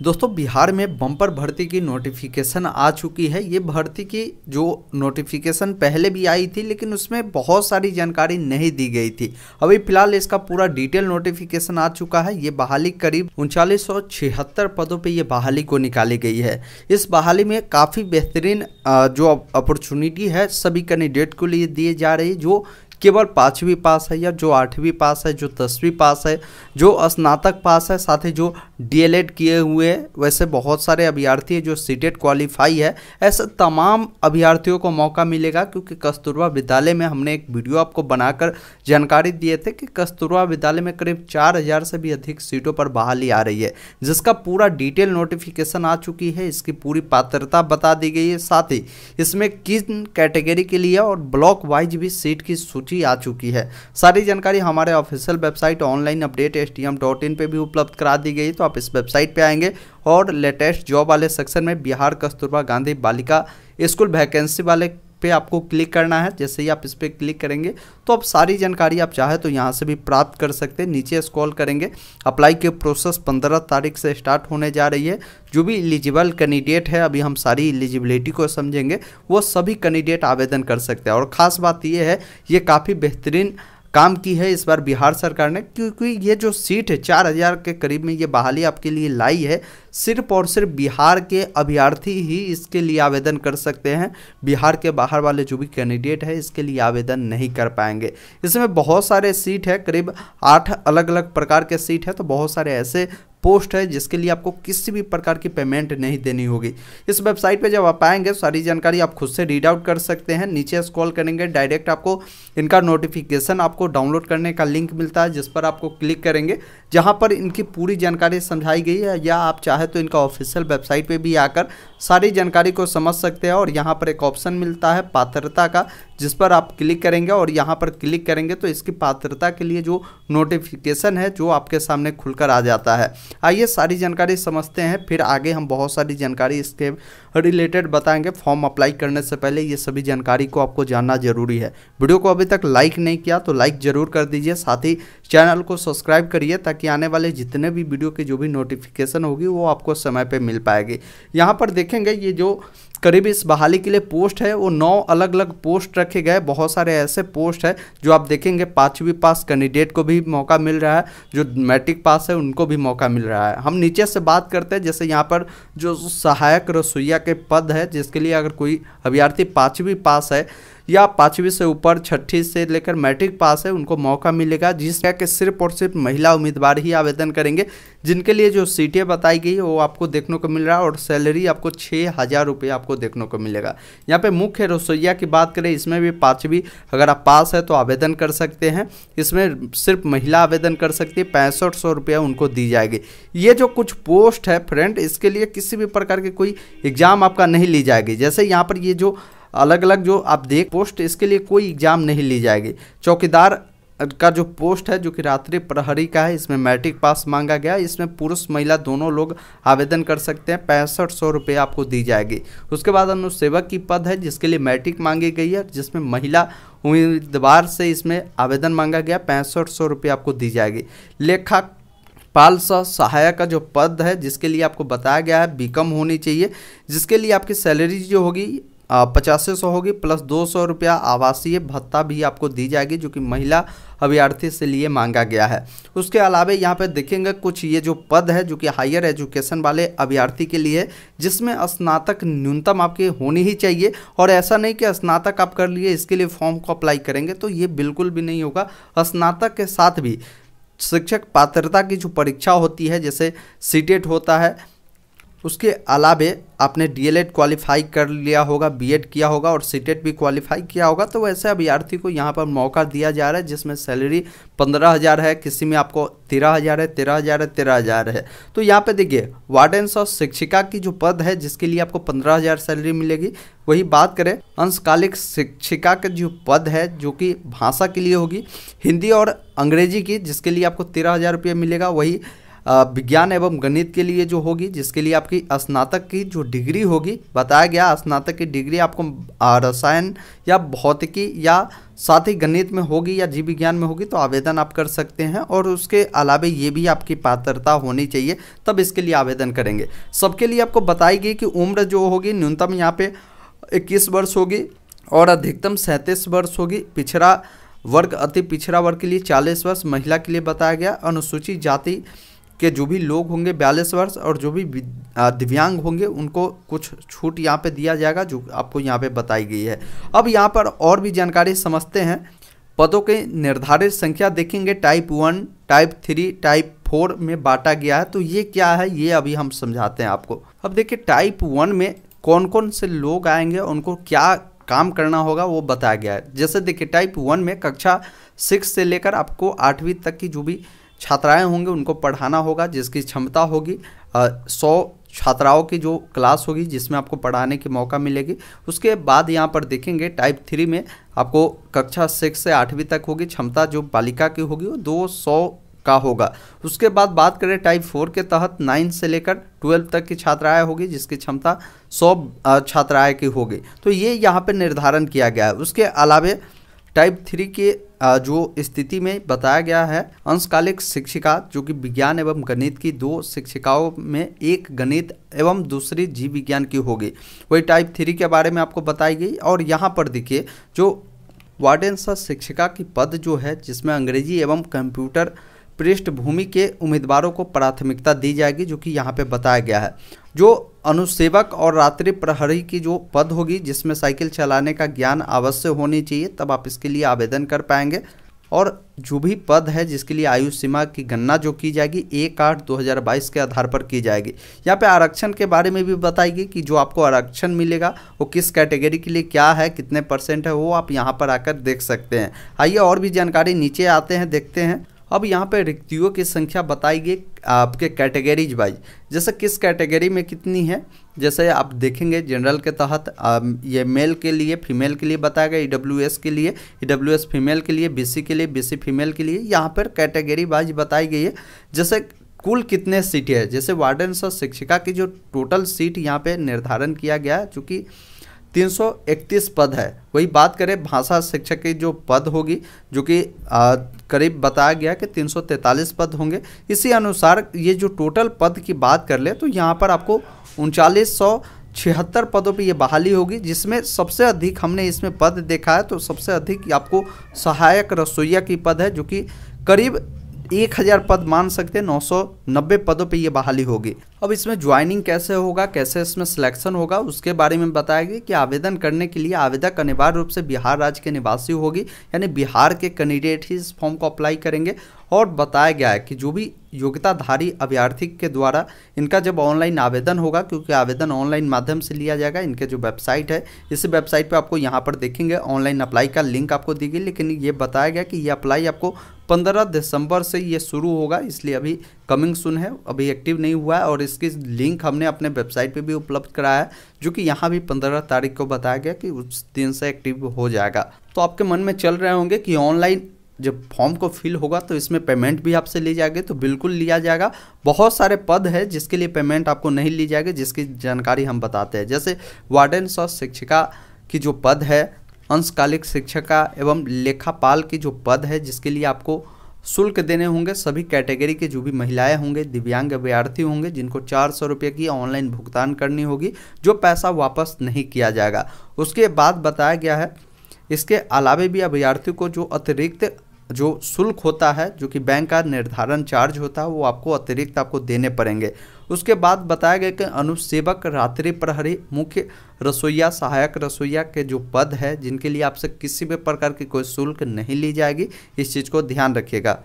दोस्तों, बिहार में बम्पर भर्ती की नोटिफिकेशन आ चुकी है। ये भर्ती की जो नोटिफिकेशन पहले भी आई थी, लेकिन उसमें बहुत सारी जानकारी नहीं दी गई थी। अभी फ़िलहाल इसका पूरा डिटेल नोटिफिकेशन आ चुका है। ये बहाली करीब उनचालीस पदों पे ये बहाली को निकाली गई है। इस बहाली में काफ़ी बेहतरीन जो अपॉर्चुनिटी है, सभी कैंडिडेट को लिए दिए जा रही जो केवल पाँचवीं पास है या जो आठवीं पास है, जो दसवीं पास है, जो स्नातक पास है, साथ ही जो डीएलएड किए हुए वैसे बहुत सारे अभ्यर्थी है जो सीटेट क्वालिफाई है। ऐसे तमाम अभ्यर्थियों को मौका मिलेगा क्योंकि कस्तूरबा विद्यालय में हमने एक वीडियो आपको बनाकर जानकारी दिए थे कि कस्तूरबा विद्यालय में करीब चार हज़ार से भी अधिक सीटों पर बहाली आ रही है, जिसका पूरा डिटेल नोटिफिकेशन आ चुकी है। इसकी पूरी पात्रता बता दी गई है। साथ ही इसमें किन कैटेगरी के लिए और ब्लॉक वाइज भी सीट की सूची सूची आ चुकी है। सारी जानकारी हमारे official website online update S T M dot in पर भी उपलब्ध करा दी गई तो आप इस वेबसाइट पर आएँगे और लेटेस्ट जॉब वाले सेक्शन में बिहार कस्तूरबा गांधी बालिका स्कूल वैकेंसी वाले पे आपको क्लिक करना है, जैसे ही आप इस पर क्लिक करेंगे तो आप सारी जानकारी आप चाहे तो यहाँ से भी प्राप्त कर सकते हैं। नीचे स्क्रॉल करेंगे अप्लाई के प्रोसेस पंद्रह तारीख से स्टार्ट होने जा रही है। जो भी इलिजिबल कैंडिडेट है, अभी हम सारी एलिजिबिलिटी को समझेंगे, वो सभी कैंडिडेट आवेदन कर सकते हैं। और ख़ास बात ये है, ये काफ़ी बेहतरीन काम की है इस बार बिहार सरकार ने, क्योंकि ये जो सीट है, चार हज़ार के करीब में ये बहाली आपके लिए लाई है, सिर्फ़ और सिर्फ़ बिहार के अभ्यर्थी ही इसके लिए आवेदन कर सकते हैं। बिहार के बाहर वाले जो भी कैंडिडेट है, इसके लिए आवेदन नहीं कर पाएँगे। इसमें बहुत सारे सीट है, करीब आठ अलग अलग प्रकार के सीट है तो बहुत सारे ऐसे पोस्ट है, जिसके लिए आपको किसी भी प्रकार की पेमेंट नहीं देनी होगी। इस वेबसाइट पे जब आप आएँगे, सारी जानकारी आप खुद से रीड आउट कर सकते हैं। नीचे स्क्रॉल करेंगे, डायरेक्ट आपको इनका नोटिफिकेशन आपको डाउनलोड करने का लिंक मिलता है, जिस पर आपको क्लिक करेंगे, जहाँ पर इनकी पूरी जानकारी समझाई गई है। या आप चाहे तो इनका ऑफिशियल वेबसाइट पर भी आकर सारी जानकारी को समझ सकते हैं और यहाँ पर एक ऑप्शन मिलता है पात्रता का जिस पर आप क्लिक करेंगे और यहाँ पर क्लिक करेंगे तो इसकी पात्रता के लिए जो नोटिफिकेशन है, जो आपके सामने खुलकर आ जाता है। आइए सारी जानकारी समझते हैं, फिर आगे हम बहुत सारी जानकारी इसके रिलेटेड बताएँगे। फॉर्म अप्लाई करने से पहले ये सभी जानकारी को आपको जानना ज़रूरी है। वीडियो को अभी तक लाइक नहीं किया तो लाइक ज़रूर कर दीजिए। साथ ही चैनल को सब्सक्राइब करिए ताकि आने वाले जितने भी वीडियो की जो भी नोटिफिकेशन होगी, वो आपको समय पर मिल पाएगी। यहाँ पर देखेंगे ये जो करीब इस बहाली के लिए पोस्ट है, वो नौ अलग अलग पोस्ट गए, बहुत सारे ऐसे पोस्ट है जो आप देखेंगे, पाँचवीं पास कैंडिडेट को भी मौका मिल रहा है, जो मैट्रिक पास है, उनको भी मौका मिल रहा है। हम नीचे से बात करते हैं, जैसे यहाँ पर जो सहायक रसोईया के पद है, जिसके लिए अगर कोई अभ्यर्थी पाँचवीं पास है या पाँचवीं से ऊपर, छठी से लेकर मैट्रिक पास है, उनको मौका मिलेगा, जिसका कि सिर्फ़ और सिर्फ़ महिला उम्मीदवार ही आवेदन करेंगे। जिनके लिए जो सीटें बताई गई, वो आपको देखने को मिल रहा है और सैलरी आपको छः हज़ार रुपये आपको देखने को मिलेगा। यहाँ पे मुख्य रसोईया की बात करें, इसमें भी पाँचवीं, अगर आप पास है तो आवेदन कर सकते हैं। इसमें सिर्फ़ महिला आवेदन कर सकती है, पैंसठ सौ रुपया उनको दी जाएगी। ये जो कुछ पोस्ट है फ्रेंड, इसके लिए किसी भी प्रकार की कोई एग्ज़ाम आपका नहीं ली जाएगी। जैसे यहाँ पर ये जो अलग अलग जो आप देख, पोस्ट, इसके लिए कोई एग्ज़ाम नहीं ली जाएगी। चौकीदार का जो पोस्ट है, जो कि रात्रि प्रहरी का है, इसमें मैट्रिक पास मांगा गया। इसमें पुरुष, महिला दोनों लोग आवेदन कर सकते हैं। पैंसठ सौ रुपये आपको दी जाएगी। उसके बाद अनुसेवक की पद है, जिसके लिए मैट्रिक मांगी गई है, जिसमें महिला उम्मीदवार से इसमें आवेदन मांगा गया। पैंसठ सौ रुपये आपको दी जाएगी। लेखा पाल सहायक का जो पद है, जिसके लिए आपको बताया गया है, बीकम होनी चाहिए, जिसके लिए आपकी सैलरी जो होगी पचासी सौ होगी, प्लस दो सौ रुपया आवासीय भत्ता भी आपको दी जाएगी, जो कि महिला अभ्यर्थी से लिए मांगा गया है। उसके अलावा यहाँ पे देखेंगे कुछ ये जो पद है, जो कि हायर एजुकेशन वाले अभ्यर्थी के लिए, जिसमें स्नातक न्यूनतम आपके होनी ही चाहिए, और ऐसा नहीं कि स्नातक आप कर लिए, इसके लिए फॉर्म को अप्लाई करेंगे तो ये बिल्कुल भी नहीं होगा। स्नातक के साथ भी शिक्षक पात्रता की जो परीक्षा होती है, जैसे सीटेट होता है उसके अलावे आपने डीएलएड क्वालिफाई कर लिया होगा बीएड किया होगा और सीटेट भी क्वालिफाई किया होगा। तो वैसे अभ्यर्थी को यहाँ पर मौका दिया जा रहा है, जिसमें सैलरी पंद्रह हज़ार है, किसी में आपको तेरह हज़ार है, तेरह हज़ार है, तेरह हज़ार है। तो यहाँ पे देखिए वार्डेंस और शिक्षिका की जो पद है, जिसके लिए आपको पंद्रह हज़ार सैलरी मिलेगी, वही बात करें, अंशकालिक शिक्षिका का जो पद है, जो कि भाषा के लिए होगी, हिंदी और अंग्रेज़ी की, जिसके लिए आपको तेरह हज़ार रुपये मिलेगा, वही विज्ञान एवं गणित के लिए जो होगी, जिसके लिए आपकी स्नातक की जो डिग्री होगी, बताया गया स्नातक की डिग्री आपको रसायन या भौतिकी या साथ ही गणित में होगी या जीव विज्ञान में होगी तो आवेदन आप कर सकते हैं और उसके अलावे ये भी आपकी पात्रता होनी चाहिए, तब इसके लिए आवेदन करेंगे। सबके लिए आपको बताई गई कि उम्र जो होगी, न्यूनतम यहाँ पे इक्कीस वर्ष होगी और अधिकतम सैंतीस वर्ष होगी। पिछड़ा वर्ग, अति पिछड़ा वर्ग के लिए चालीस वर्ष, महिला के लिए बताया गया। अनुसूचित जाति के जो भी लोग होंगे बयालीस वर्ष और जो भी दिव्यांग होंगे, उनको कुछ छूट यहाँ पे दिया जाएगा, जो आपको यहाँ पे बताई गई है। अब यहाँ पर और भी जानकारी समझते हैं। पदों के निर्धारित संख्या देखेंगे। Type one, type three, type four में बांटा गया है। तो ये क्या है, ये अभी हम समझाते हैं आपको। अब देखिए, टाइप वन में कौन कौन से लोग आएँगे, उनको क्या काम करना होगा, वो बताया गया है। जैसे देखिए, टाइप वन में कक्षा सिक्स से लेकर आपको आठवीं तक की जो भी छात्राएँ होंगे, उनको पढ़ाना होगा, जिसकी क्षमता होगी। सौ छात्राओं की जो क्लास होगी, जिसमें आपको पढ़ाने की मौका मिलेगी। उसके बाद यहाँ पर देखेंगे टाइप थ्री में आपको कक्षा सिक्स से आठवीं तक होगी, क्षमता जो बालिका की होगी, वो दो सौ का होगा। उसके बाद बात करें टाइप फोर के तहत नाइन्थ से लेकर ट्वेल्व तक की छात्राएँ होगी, जिसकी क्षमता सौ छात्राएँ की होगी। तो ये यहाँ पे निर्धारण किया गया है। उसके अलावे टाइप थ्री के जो स्थिति में बताया गया है, अंशकालिक शिक्षिका, जो कि विज्ञान एवं गणित की दो शिक्षिकाओं में एक गणित एवं दूसरी जीव विज्ञान की होगी। वही टाइप थ्री के बारे में आपको बताई गई, और यहाँ पर देखिए, जो वार्डन शिक्षिका की पद जो है, जिसमें अंग्रेज़ी एवं कंप्यूटर पृष्ठभूमि के उम्मीदवारों को प्राथमिकता दी जाएगी, जो कि यहाँ पे बताया गया है। जो अनुसेवक और रात्रि प्रहरी की जो पद होगी, जिसमें साइकिल चलाने का ज्ञान अवश्य होनी चाहिए, तब आप इसके लिए आवेदन कर पाएँगे। और जो भी पद है, जिसके लिए आयु सीमा की गणना जो की जाएगी, एक आठ दो हज़ार बाईस के आधार पर की जाएगी। यहाँ पे आरक्षण के बारे में भी बताएगी कि जो आपको आरक्षण मिलेगा, वो किस कैटेगरी के लिए क्या है, कितने परसेंट है, वो आप यहाँ पर आकर देख सकते हैं। आइए और भी जानकारी नीचे आते हैं, देखते हैं। अब यहाँ पे रिक्तियों की संख्या बताई गई आपके कैटेगरीज वाइज जैसे किस कैटेगरी में कितनी है? जैसे आप देखेंगे जनरल के तहत ये मेल के लिए फीमेल के लिए बताया गया ई के लिए ईडब्ल्यूएस फीमेल के लिए बीसी के लिए बीसी फीमेल के लिए, यहाँ पर कैटेगरी वाइज बताई गई है। जैसे कुल कितने सीटें हैं? जैसे वार्डन और शिक्षिका की जो टोटल सीट यहाँ पे निर्धारण किया गया है, चूँकि 331 पद है। वही बात करें, भाषा शिक्षक की जो पद होगी, जो कि करीब बताया गया कि 343 पद होंगे। इसी अनुसार ये जो टोटल पद की बात कर ले तो यहाँ पर आपको उनचालीस छिहत्तर पदों पे ये बहाली होगी, जिसमें सबसे अधिक हमने इसमें पद देखा है तो सबसे अधिक आपको सहायक रसोईया की पद है, जो कि करीब एक हज़ार पद मान सकते हैं, नौ सौ नब्बे पदों पे ये बहाली होगी। अब इसमें ज्वाइनिंग कैसे होगा, कैसे इसमें सिलेक्शन होगा, उसके बारे में बताया गया कि आवेदन करने के लिए आवेदक अनिवार्य रूप से बिहार राज्य के निवासी होगी, यानी बिहार के कैंडिडेट ही इस फॉर्म को अप्लाई करेंगे। और बताया गया है कि जो भी योग्यताधारी अभ्यर्थी के द्वारा इनका जब ऑनलाइन आवेदन होगा, क्योंकि आवेदन ऑनलाइन माध्यम से लिया जाएगा, इनके जो वेबसाइट है, इस वेबसाइट पे आपको यहाँ पर देखेंगे ऑनलाइन अप्लाई का लिंक आपको दी गई, लेकिन ये बताया गया कि ये अप्लाई आपको पंद्रह दिसंबर से ये शुरू होगा, इसलिए अभी कमिंग सुन है, अभी एक्टिव नहीं हुआ है और इसकी लिंक हमने अपने वेबसाइट पे भी उपलब्ध कराया है, जो कि यहाँ भी पंद्रह तारीख को बताया गया कि उस दिन से एक्टिव हो जाएगा। तो आपके मन में चल रहे होंगे कि ऑनलाइन जब फॉर्म को फिल होगा तो इसमें पेमेंट भी आपसे ली जाएगी तो बिल्कुल लिया जाएगा। बहुत सारे पद है जिसके लिए पेमेंट आपको नहीं ली जाएगी, जिसकी जानकारी हम बताते हैं। जैसे वार्डन और शिक्षिका की जो पद है अंशकालिक शिक्षिका एवं लेखापाल की जो पद है, जिसके लिए आपको शुल्क देने होंगे, सभी कैटेगरी के जो भी महिलाएँ होंगे, दिव्यांग अभ्यर्थी होंगे, जिनको चार सौ रुपये की ऑनलाइन भुगतान करनी होगी, जो पैसा वापस नहीं किया जाएगा। उसके बाद बताया गया है, इसके अलावे भी अभ्यर्थी को जो अतिरिक्त जो शुल्क होता है, जो कि बैंक का निर्धारण चार्ज होता है, वो आपको अतिरिक्त आपको देने पड़ेंगे। उसके बाद बताया गया कि अनुसेवक रात्रि प्रहरी मुख्य रसोईया, सहायक रसोईया के जो पद है, जिनके लिए आपसे किसी भी प्रकार की कोई शुल्क नहीं ली जाएगी, इस चीज़ को ध्यान रखिएगा।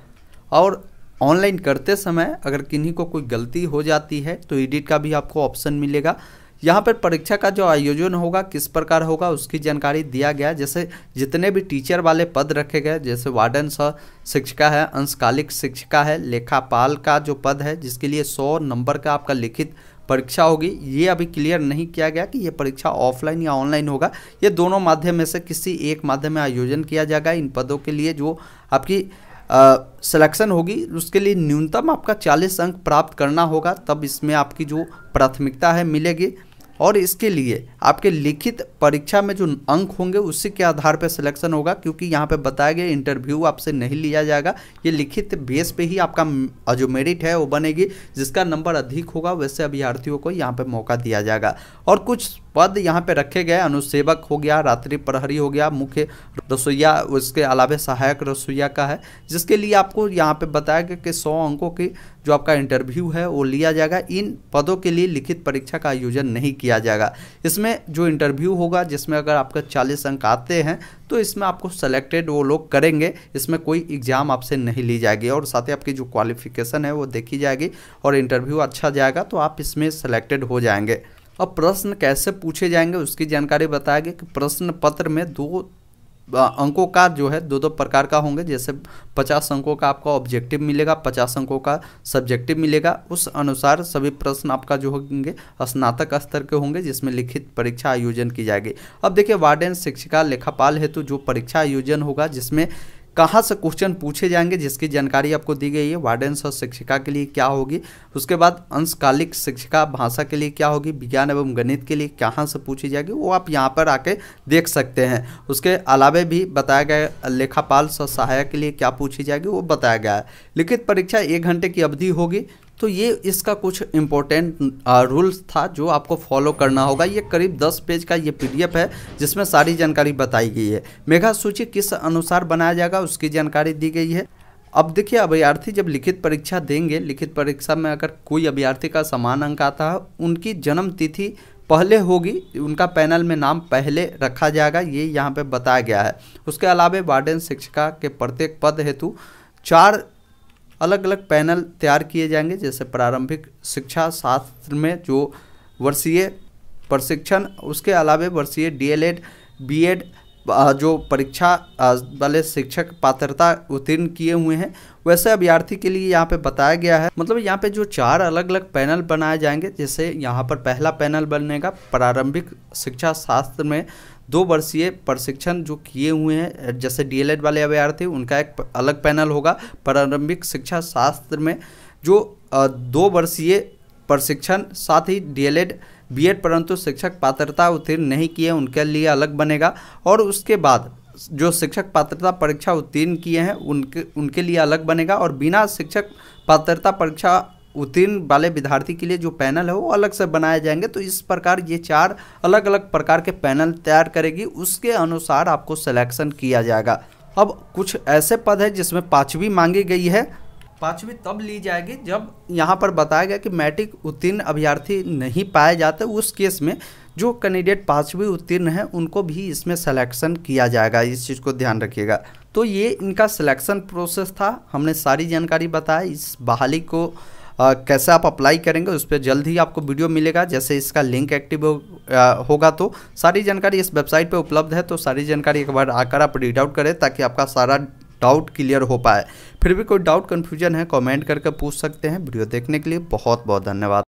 और ऑनलाइन करते समय अगर किन्हीं को कोई गलती हो जाती है तो एडिट का भी आपको ऑप्शन मिलेगा। यहाँ पर परीक्षा का जो आयोजन होगा, किस प्रकार होगा, उसकी जानकारी दिया गया। जैसे जितने भी टीचर वाले पद रखे गए, जैसे वार्डन सह शिक्षिका है, अंशकालिक शिक्षिका है, लेखापाल का जो पद है, जिसके लिए सौ नंबर का आपका लिखित परीक्षा होगी, ये अभी क्लियर नहीं किया गया कि ये परीक्षा ऑफलाइन या ऑनलाइन होगा। ये दोनों माध्यम में से किसी एक माध्यम में आयोजन किया जाएगा। इन पदों के लिए जो आपकी सिलेक्शन होगी, उसके लिए न्यूनतम आपका 40 अंक प्राप्त करना होगा। तब इसमें आपकी जो प्राथमिकता है, मिलेगी। और इसके लिए आपके लिखित परीक्षा में जो अंक होंगे उसी के आधार पर सिलेक्शन होगा, क्योंकि यहाँ पे बताया गया इंटरव्यू आपसे नहीं लिया जाएगा। ये लिखित बेस पे ही आपका जो मेरिट है वो बनेगी, जिसका नंबर अधिक होगा, वैसे अभ्यर्थियों को यहाँ पे मौका दिया जाएगा। और कुछ पद यहाँ पे रखे गए। अनुसेवक हो गया, रात्रि प्रहरी हो गया, मुख्य रसोईया, उसके अलावा सहायक रसोईया का है, जिसके लिए आपको यहाँ पे बताया गया कि सौ अंकों की जो आपका इंटरव्यू है, वो लिया जाएगा। इन पदों के लिए लिखित परीक्षा का आयोजन नहीं किया जाएगा। इसमें जो इंटरव्यू होगा, जिसमें अगर आपका चालीस अंक आते हैं तो इसमें आपको सेलेक्टेड वो लोग करेंगे। इसमें कोई एग्ज़ाम आपसे नहीं ली जाएगी और साथ ही आपकी जो क्वालिफिकेशन है, वो देखी जाएगी और इंटरव्यू अच्छा जाएगा तो आप इसमें सेलेक्टेड हो जाएँगे। अब प्रश्न कैसे पूछे जाएँगे उसकी जानकारी बताया गया कि प्रश्न पत्र में दो अंकों का जो है दो दो प्रकार का होंगे। जैसे पचास अंकों का आपका ऑब्जेक्टिव मिलेगा, पचास अंकों का सब्जेक्टिव मिलेगा। उस अनुसार सभी प्रश्न आपका जो होंगे, स्नातक स्तर के होंगे, जिसमें लिखित परीक्षा आयोजन की जाएगी। अब देखिए, वार्डन शिक्षिका लेखापाल हेतु जो परीक्षा आयोजन होगा, जिसमें कहाँ से क्वेश्चन पूछे जाएँगे, जिसकी जानकारी आपको दी गई है वार्डेंस और शिक्षिका के लिए क्या होगी, उसके बाद अंशकालिक शिक्षिका भाषा के लिए क्या होगी, विज्ञान एवं गणित के लिए कहाँ से पूछी जाएगी, वो आप यहाँ पर आके देख सकते हैं। उसके अलावे भी बताया गया लेखापाल सहायक के लिए क्या पूछी जाएगी, वो बताया गया है। लिखित परीक्षा एक घंटे की अवधि होगी तो ये इसका कुछ इम्पोर्टेंट रूल्स था जो आपको फॉलो करना होगा। ये करीब 10 पेज का ये पीडीएफ है, जिसमें सारी जानकारी बताई गई है। मेघा सूची किस अनुसार बनाया जाएगा, उसकी जानकारी दी गई है। अब देखिए, अभ्यर्थी जब लिखित परीक्षा देंगे, लिखित परीक्षा में अगर कोई अभ्यर्थी का समान अंक आता है, उनकी जन्म तिथि पहले होगी, उनका पैनल में नाम पहले रखा जाएगा, ये यहाँ पे बताया गया है। उसके अलावा वार्डन शिक्षिका के प्रत्येक पद हेतु चार अलग अलग पैनल तैयार किए जाएँगे, जैसे प्रारंभिक शिक्षा शास्त्र में जो वर्षीय प्रशिक्षण, उसके अलावा वर्षीय डीएलएड, बीएड, जो परीक्षा वाले शिक्षक पात्रता उत्तीर्ण किए हुए हैं वैसे अभ्यर्थी के लिए यहाँ पे बताया गया है मतलब यहाँ पे जो चार अलग अलग पैनल बनाए जाएँगे, जैसे यहाँ पर पहला पैनल बनेगा प्रारंभिक शिक्षा शास्त्र में दो वर्षीय प्रशिक्षण जो किए हुए हैं, जैसे डीएलएड वाले अभ्यर्थी, उनका एक अलग पैनल होगा, प्रारंभिक शिक्षा शास्त्र में जो दो वर्षीय प्रशिक्षण, साथ ही डीएलएड, बीएड परंतु शिक्षक पात्रता उत्तीर्ण नहीं किए, उनके लिए अलग बनेगा, और उसके बाद जो शिक्षक पात्रता परीक्षा उत्तीर्ण किए हैं, उनके उनके लिए अलग बनेगा और बिना शिक्षक पात्रता परीक्षा उत्तीर्ण वाले विद्यार्थी के लिए जो पैनल है, वो अलग से बनाए जाएँगे। तो इस प्रकार ये चार अलग अलग प्रकार के पैनल तैयार करेगी, उसके अनुसार आपको सिलेक्शन किया जाएगा। अब कुछ ऐसे पद है जिसमें पाँचवीं मांगी गई है पाँचवीं तब ली जाएगी जब यहाँ पर बताया गया कि मैट्रिक उत्तीर्ण अभ्यर्थी नहीं पाए जाते उस केस में जो कैंडिडेट पाँचवीं उत्तीर्ण है उनको भी इसमें सिलेक्शन किया जाएगा। इस चीज़ को ध्यान रखिएगा। तो ये इनका सिलेक्शन प्रोसेस था। हमने सारी जानकारी बताया इस बहाली को आ, कैसे आप अप्लाई करेंगे उस पर जल्द ही आपको वीडियो मिलेगा। जैसे इसका लिंक एक्टिव हो, आ, होगा तो सारी जानकारी इस वेबसाइट पर उपलब्ध है। तो सारी जानकारी एक बार आकर आप रीड आउट करें ताकि आपका सारा डाउट क्लियर हो पाए। फिर भी कोई डाउट कन्फ्यूज़न है कॉमेंट करके पूछ सकते हैं। वीडियो देखने के लिए बहुत बहुत धन्यवाद।